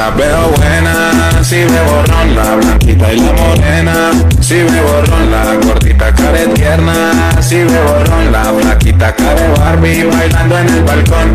la veo buena, si veo ron, la blanquita y la morena, si veo ron, la gordita care tierna, si veo ron, la flaquita cara Barbie bailando en el balcón.